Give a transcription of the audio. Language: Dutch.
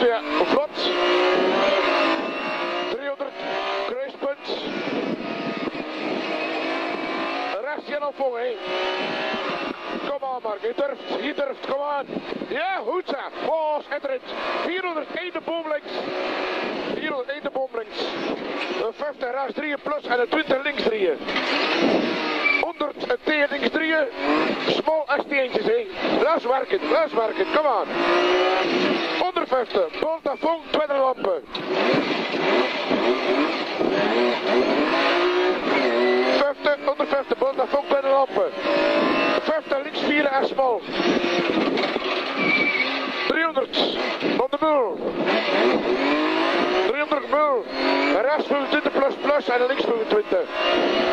Weer vlot. 300, kruispunt. Rechts op voor, hè. Kom aan, Mark. Je durft, je durft, kom aan. Ja, goed zo. Oh, schitterend. 401 de boom links. 401 de boom links. Een 50 rechts 3 plus en een 20 links 3. 100 T links 3. Small S-eentjes, hè. Laat werken, laat werken. Kom aan. 150. Boltafon, tweede lampen. 50, 150. Boltafon, tweede lampen. 50 links 4 asmal. 300 van de mul. 300 mul. Rechts 25 plus plus en links 25.